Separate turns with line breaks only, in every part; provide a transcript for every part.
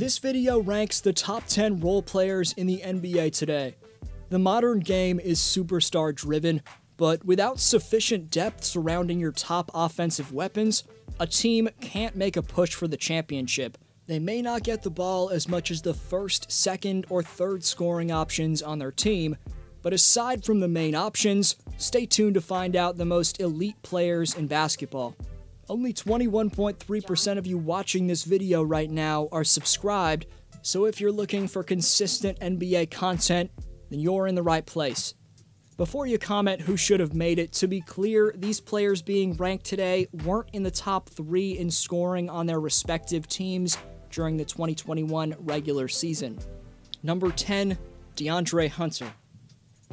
This video ranks the top 10 role players in the NBA today. The modern game is superstar driven, but without sufficient depth surrounding your top offensive weapons, a team can't make a push for the championship. They may not get the ball as much as the first, second, or third scoring options on their team, but aside from the main options, stay tuned to find out the most elite players in basketball. Only 21.3% of you watching this video right now are subscribed, so if you're looking for consistent NBA content, then you're in the right place. Before you comment who should have made it, to be clear, these players being ranked today weren't in the top three in scoring on their respective teams during the 2021 regular season. Number 10, DeAndre Hunter.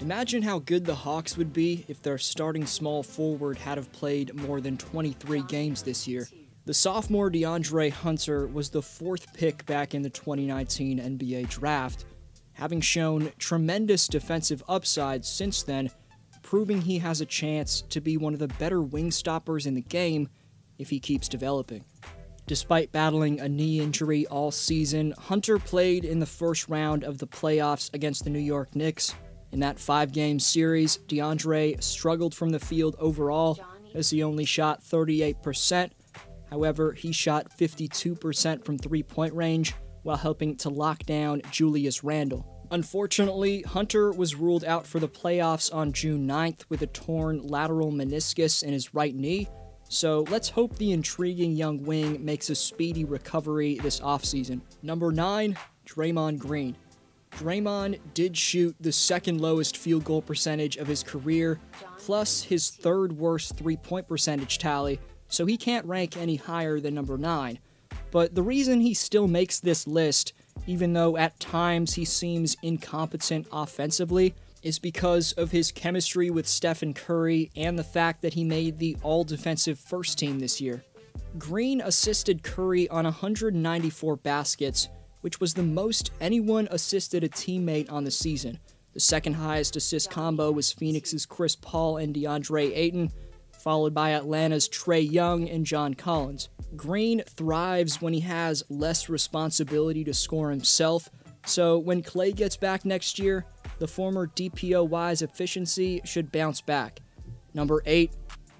Imagine how good the Hawks would be if their starting small forward had have played more than 23 games this year. The sophomore DeAndre Hunter was the fourth pick back in the 2019 NBA draft, having shown tremendous defensive upside since then, proving he has a chance to be one of the better wing stoppers in the game if he keeps developing. Despite battling a knee injury all season, Hunter played in the first round of the playoffs against the New York Knicks in that five game series, DeAndre struggled from the field overall as he only shot 38%. However, he shot 52% from three point range while helping to lock down Julius Randle. Unfortunately, Hunter was ruled out for the playoffs on June 9th with a torn lateral meniscus in his right knee, so let's hope the intriguing young wing makes a speedy recovery this offseason. Number 9, Draymond Green. Draymond did shoot the second lowest field goal percentage of his career, plus his third worst three point percentage tally, so he can't rank any higher than number 9. But the reason he still makes this list, even though at times he seems incompetent offensively, is because of his chemistry with Stephen Curry and the fact that he made the all defensive first team this year. Green assisted Curry on 194 baskets, which was the most anyone assisted a teammate on the season. The second highest assist combo was Phoenix's Chris Paul and DeAndre Ayton, followed by Atlanta's Trae Young and John Collins. Green thrives when he has less responsibility to score himself, so when Klay gets back next year, the former DPOY's efficiency should bounce back. Number 8,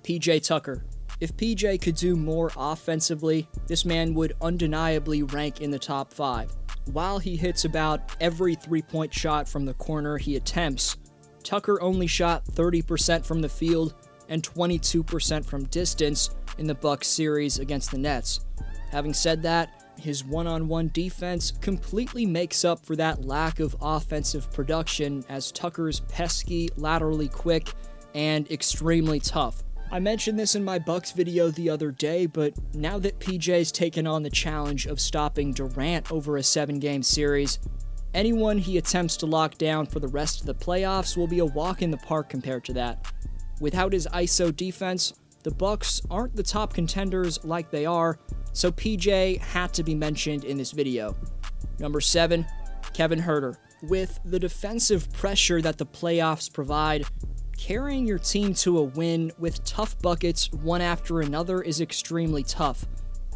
PJ Tucker. If PJ could do more offensively, this man would undeniably rank in the top 5. While he hits about every three point shot from the corner he attempts, Tucker only shot 30% from the field and 22% from distance in the Bucks series against the Nets. Having said that, his one-on-one defense completely makes up for that lack of offensive production as Tucker's pesky, laterally quick, and extremely tough. I mentioned this in my Bucks video the other day, but now that PJ's taken on the challenge of stopping Durant over a seven game series, anyone he attempts to lock down for the rest of the playoffs will be a walk in the park compared to that. Without his ISO defense, the Bucks aren't the top contenders like they are, so PJ had to be mentioned in this video. Number 7, Kevin Huerter. With the defensive pressure that the playoffs provide, carrying your team to a win with tough buckets one after another is extremely tough.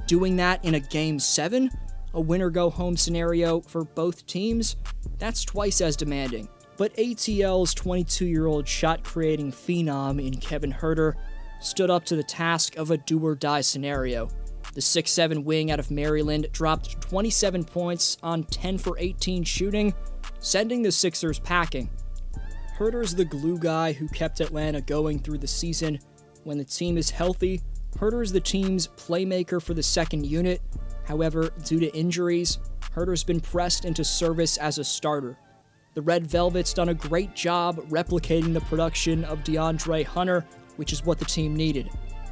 Doing that in a game 7, a winner go home scenario for both teams, that's twice as demanding. But ATL's 22 year old shot creating phenom in Kevin Huerter stood up to the task of a do or die scenario. The 6'7 wing out of Maryland dropped 27 points on 10 for 18 shooting, sending the Sixers packing. Huerter's the glue guy who kept Atlanta going through the season. When the team is healthy, Huerter's the team's playmaker for the second unit. However, due to injuries, Huerter's been pressed into service as a starter. The Red Velvet's done a great job replicating the production of DeAndre Hunter, which is what the team needed.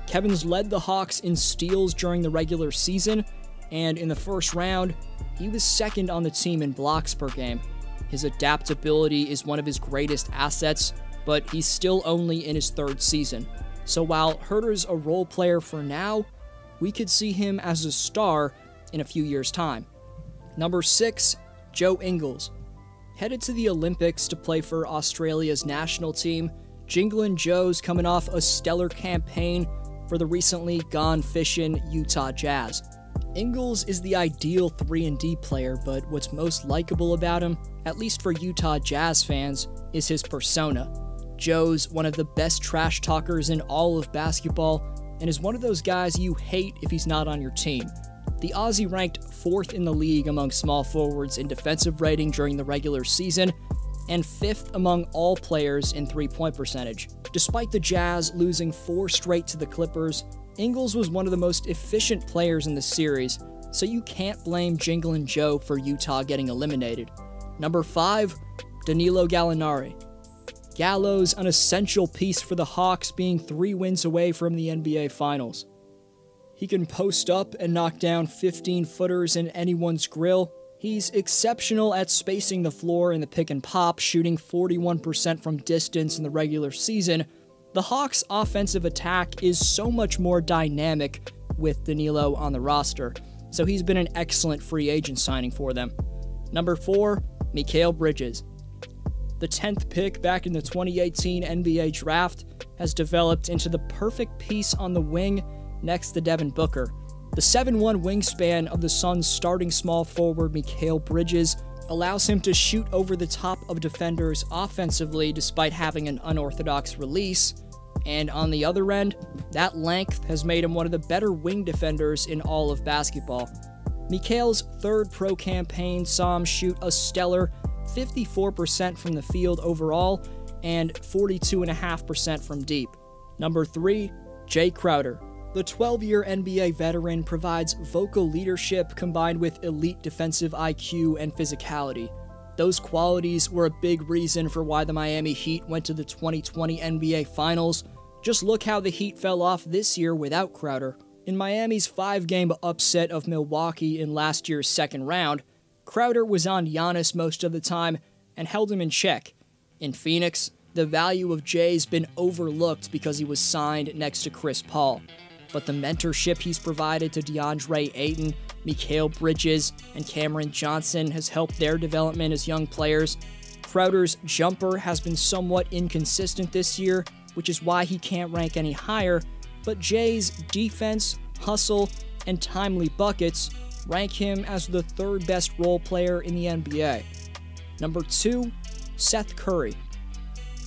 Kevin's led the Hawks in steals during the regular season, and in the first round, he was second on the team in blocks per game. His adaptability is one of his greatest assets, but he's still only in his third season. So while Huerter's a role player for now, we could see him as a star in a few years' time. Number 6, Joe Ingles. Headed to the Olympics to play for Australia's national team, Jinglin Joe's coming off a stellar campaign for the recently gone fishing Utah Jazz. Ingles is the ideal 3 and D player, but what's most likable about him, at least for Utah Jazz fans, is his persona. Joe's one of the best trash talkers in all of basketball and is one of those guys you hate if he's not on your team. The Aussie ranked 4th in the league among small forwards in defensive rating during the regular season and 5th among all players in three-point percentage. Despite the Jazz losing 4 straight to the Clippers, Ingles was one of the most efficient players in the series, so you can't blame Jingle and Joe for Utah getting eliminated. Number 5, Danilo Gallinari. Gallo's an essential piece for the Hawks, being three wins away from the NBA Finals. He can post up and knock down 15 footers in anyone's grill. He's exceptional at spacing the floor in the pick and pop, shooting 41% from distance in the regular season, the Hawks' offensive attack is so much more dynamic with Danilo on the roster, so he's been an excellent free agent signing for them. Number 4, Mikal Bridges. The 10th pick back in the 2018 NBA draft has developed into the perfect piece on the wing next to Devin Booker. The 7 1 wingspan of the Suns' starting small forward Mikal Bridges allows him to shoot over the top of defenders offensively despite having an unorthodox release. And on the other end, that length has made him one of the better wing defenders in all of basketball. Mikal's third pro campaign saw him shoot a stellar 54% from the field overall and 42.5% from deep. Number 3, Jae Crowder. The 12 year NBA veteran provides vocal leadership combined with elite defensive IQ and physicality. Those qualities were a big reason for why the Miami Heat went to the 2020 NBA Finals. Just look how the Heat fell off this year without Crowder. In Miami's five game upset of Milwaukee in last year's second round, Crowder was on Giannis most of the time and held him in check. In Phoenix, the value of Jae's been overlooked because he was signed next to Chris Paul but the mentorship he's provided to DeAndre Ayton, Mikal Bridges, and Cameron Johnson has helped their development as young players. Crowder's jumper has been somewhat inconsistent this year, which is why he can't rank any higher, but Jae's defense, hustle, and timely buckets rank him as the third best role player in the NBA. Number 2, Seth Curry.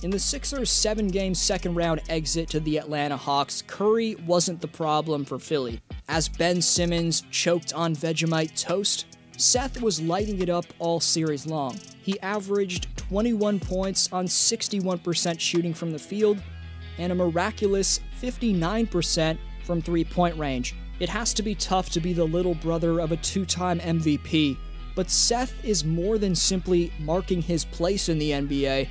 In the Sixers' seven game second round exit to the Atlanta Hawks, Curry wasn't the problem for Philly. As Ben Simmons choked on Vegemite toast, Seth was lighting it up all series long. He averaged 21 points on 61% shooting from the field and a miraculous 59% from three point range. It has to be tough to be the little brother of a two time MVP, but Seth is more than simply marking his place in the NBA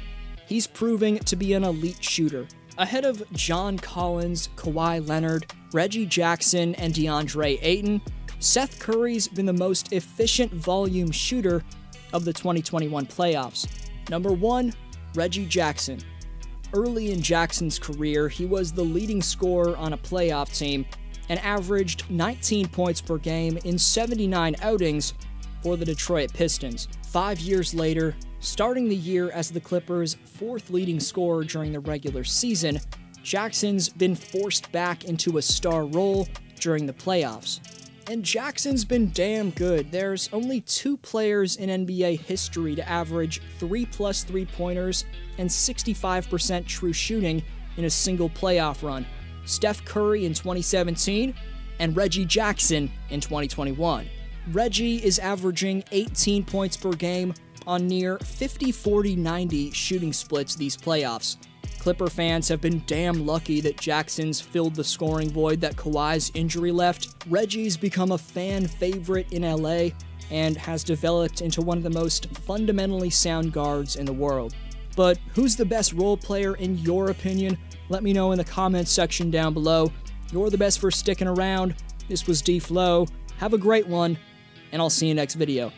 he's proving to be an elite shooter. Ahead of John Collins, Kawhi Leonard, Reggie Jackson, and DeAndre Ayton, Seth Curry's been the most efficient volume shooter of the 2021 playoffs. Number 1, Reggie Jackson. Early in Jackson's career, he was the leading scorer on a playoff team and averaged 19 points per game in 79 outings for the Detroit Pistons. Five years later, starting the year as the Clippers' fourth leading scorer during the regular season, Jackson's been forced back into a star role during the playoffs. And Jackson's been damn good. There's only two players in NBA history to average 3 plus 3 pointers and 65% true shooting in a single playoff run Steph Curry in 2017 and Reggie Jackson in 2021. Reggie is averaging 18 points per game on near 50 40 90 shooting splits these playoffs. Clipper fans have been damn lucky that Jackson's filled the scoring void that Kawhi's injury left. Reggie's become a fan favorite in LA and has developed into one of the most fundamentally sound guards in the world. But who's the best role player in your opinion? Let me know in the comments section down below. You're the best for sticking around. This was D Flow. Have a great one, and I'll see you next video.